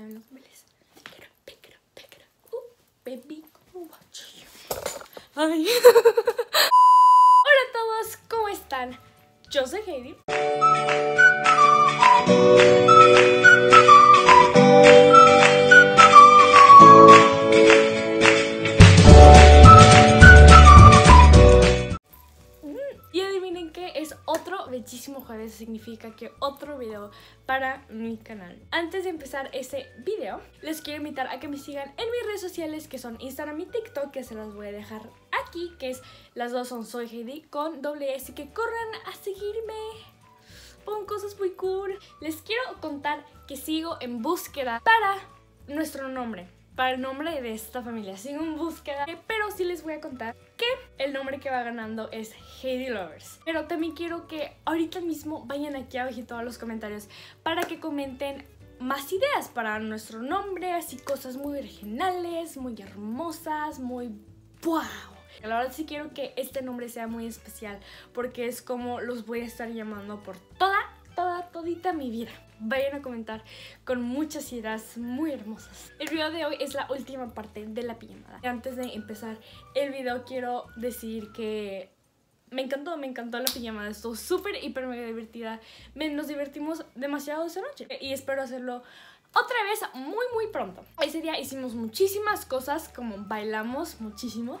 Ooh, baby, watch you. Ay. Hola a todos, ¿cómo están? Yo soy Heidi. Significa que otro video para mi canal. Antes de empezar ese video, les quiero invitar a que me sigan en mis redes sociales que son Instagram y TikTok, que se las voy a dejar aquí, que es, las dos son Soy Heidi con doble S, que corran a seguirme. Pon cosas muy cool. Les quiero contar que sigo en búsqueda para nuestro nombre para el nombre de esta familia. Sigo en búsqueda, pero sí les voy a contar el nombre que va ganando es Heidi Lovers. Pero también quiero que ahorita mismo vayan aquí abajito a los comentarios para que comenten más ideas para nuestro nombre, así cosas muy originales, muy hermosas, muy wow. La verdad sí quiero que este nombre sea muy especial porque es como los voy a estar llamando por toda, toda, todita mi vida vayan a comentar con muchas ideas muy hermosas. El video de hoy es la última parte de la pijamada. Antes de empezar el video quiero decir que me encantó, me encantó la pijamada, estuvo súper, hiper, mega divertida. Nos divertimos demasiado esa noche y espero hacerlo otra vez muy muy pronto. Ese día hicimos muchísimas cosas, como bailamos muchísimo.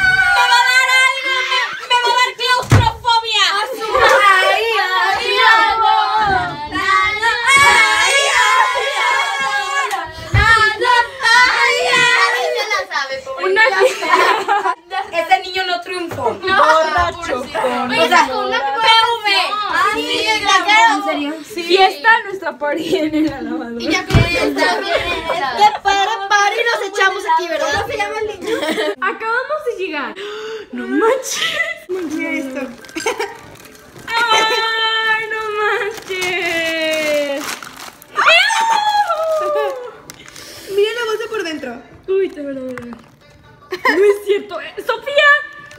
Party en el lavadora. Y ya fiesta. ¿Qué para, para y nos echamos aquí, ¿verdad? ¿Cómo se llama el niño? Acabamos de llegar. No manches. Mira esto. Ay, no manches. Miren la bolsa por dentro. Uy, te veo, te veo. No es cierto. eh. Sofía.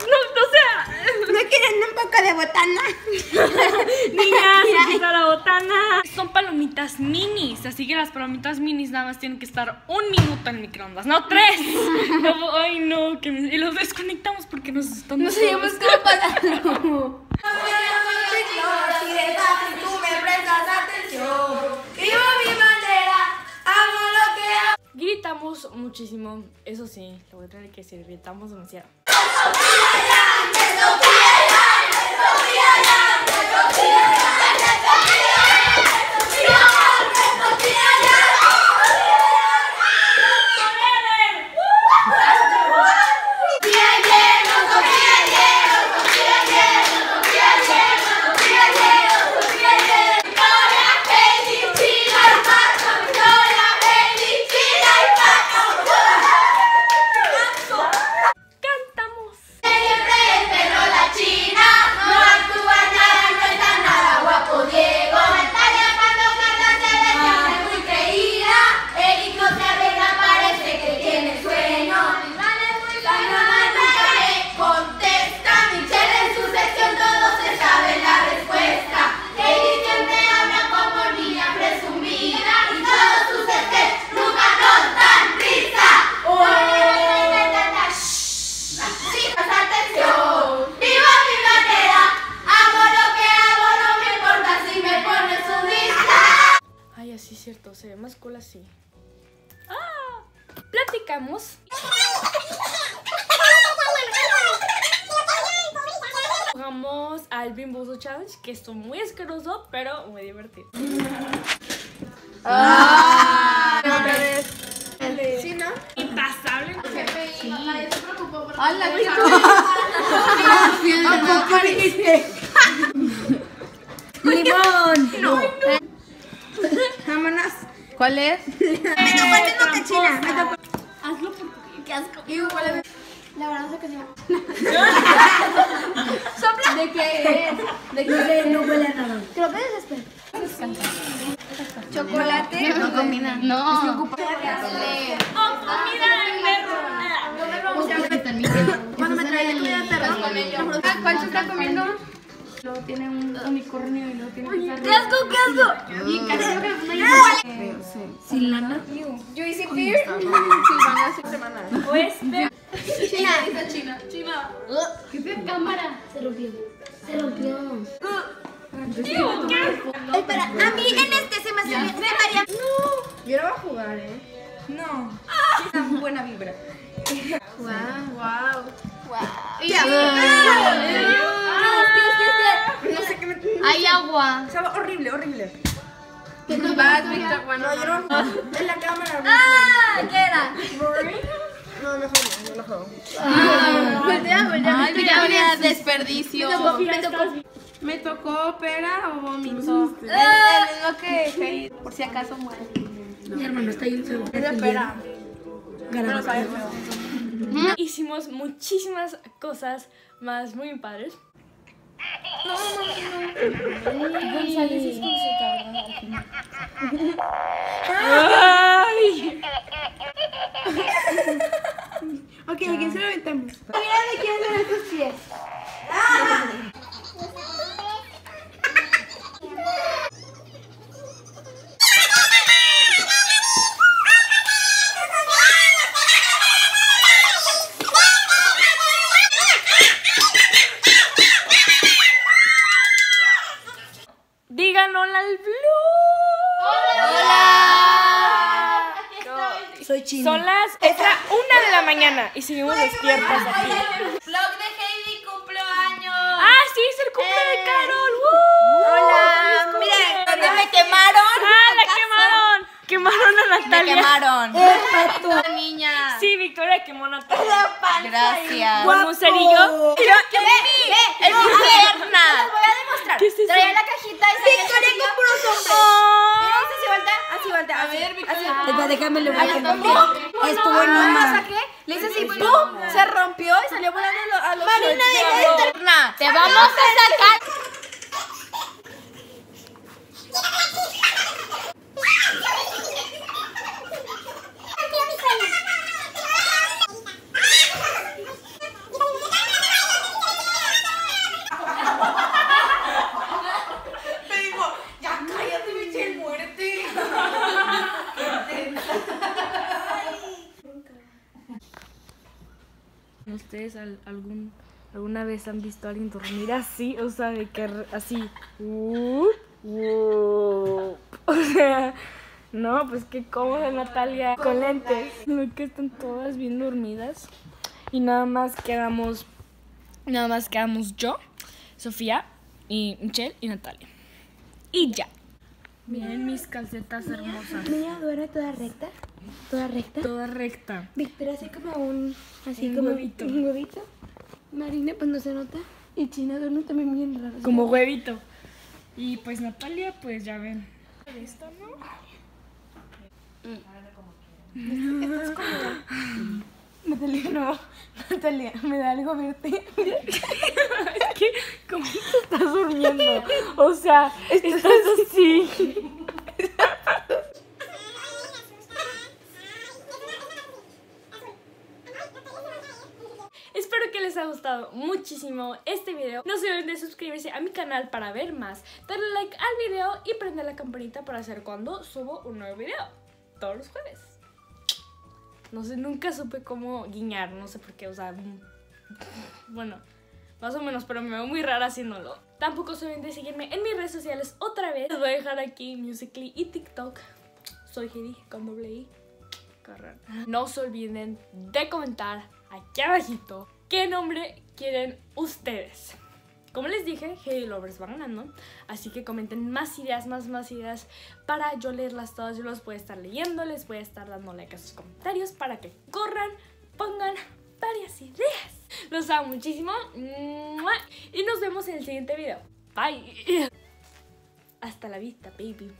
No, no sea. ¿No quieren un poco de botana? Niña, Son palomitas minis, así que las palomitas minis nada más tienen que estar un minuto en microondas, no tres. No, ay, no, que me- y los desconectamos porque nos están. No sabíamos cómo pasarlo. Si de fácil tú me prestas atención. Vivo mi manera, hago lo que hago. Gritamos muchísimo, eso sí, lo voy a tener que decir, gritamos demasiado. Ay, así es cierto, se ve más cool así. Ah, platicamos. Jugamos al Bimbozo Challenge, que estuvo muy asqueroso, pero muy divertido. ¿Sí, no? Impasable. Nadie se preocupó por ¡Hala, no qué saber. ¿A poco dijiste? ¿Cuál es? Me tocó el dedo que china. Me tocó. Hazlo porque qué asco. La verdad qué se ¿Sopla? ¿De qué es? ¿De qué es? No huele a nada. Creo que es espera. Chocolate. No combina. No. Oh, comida de perro. Cuando me trae comida de perro. ¿Cuál se está comiendo? Luego tiene un unicornio y luego tiene que estar... ¡Qué asco, qué asco! Y casi no Sin lana. Yo hice beer. Silvana hace semanas. Pues, China, dice China. China. ¿Qué fue cámara? Se rompió. Se rompió. Espera, a mí en este se me hace bien. Se María. Yo no voy a jugar, ¿eh? No. Una buena vibra. Wow, wow. Ya. No sé qué me. Hay agua. Sabe horrible, horrible. Vas, Víctor, bueno. No, yo no. En la cámara. ¡Ah! ¿Qué era? No, mejor no, no lo juego. Voltea, voltea. Ay, Victoria, desperdicio. Sofía, estás bien. Me tocó pera o vómito. El, el que por si acaso muere. Mi hermano está ahí en Es de pera. Feo. Hicimos muchísimas cosas más muy padres. González es con Z, ¿verdad? Al final. ¡Ay! Ok, ¿a quién se lo aventamos? Digan hola al blue. Soy chino. Son las es la una de la mañana y seguimos despiertas aquí. Vlog de Heidi cumple años. Ah, sí, es el cumple de Carol. ¡Woo! Hola, ¡Feliz miren, cumple! ¿dónde me quemaron? ¡Ah, la quemaron! Quemaron a Natalia. quemaron. La niña. Sí, Victoria quemó a Natalia. Gracias. Con un cerillo. Mira, ¡Es mi pierna! Demostrar. ¿Qué es eso? Traía la cajita y Victoria compró un sombrero. Mira, así vuelta, así vuelta. A ver, Victoria. Déjame le voy a. Estuvo en mamá. le hice así, ¡pum! Se rompió y salió volando a los- a los Marina, deja de estar... Te vamos a sacar. ¿Ustedes alguna vez han visto a alguien dormir así? O sea, de que así. o sea, no, pues qué cómoda Natalia con lentes. Lo que están todas bien dormidas. Y nada más quedamos, nada más quedamos yo, Sofía y Michelle y Natalia. Y ya. Miren mis calcetas hermosas. Mira, duerme toda recta. Toda recta. Toda recta. Victoria así como un. Así Un como huevito. un huevito. Marina, pues no se nota. Y China duerme también bien raro. Como huevito. Y pues Natalia, pues ya ven. Esta, ¿no? Natalia, no. Natalia, me da algo verte. Es que, ¿cómo te estás durmiendo? O sea, estás así. Espero que les haya gustado muchísimo este video. No se olviden de suscribirse a mi canal para ver más, darle like al video y prender la campanita para saber cuando subo un nuevo video. Todos los jueves. No sé, nunca supe cómo guiñar, no sé por qué, o sea, bueno, más o menos, pero me veo muy rara haciéndolo. Tampoco se olviden de seguirme en mis redes sociales otra vez. Les voy a dejar aquí Musical.ly y TikTok. Soy Heidi con doble I. No se olviden de comentar aquí abajito qué nombre quieren ustedes. Como les dije, Heidi Lovers va ganando. Así que comenten más ideas, más, más ideas para yo leerlas todas. Yo los voy a estar leyendo, les voy a estar dando like a sus comentarios para que corran, pongan varias ideas. Los amo muchísimo. Y nos vemos en el siguiente video. Bye. Hasta la vista, baby.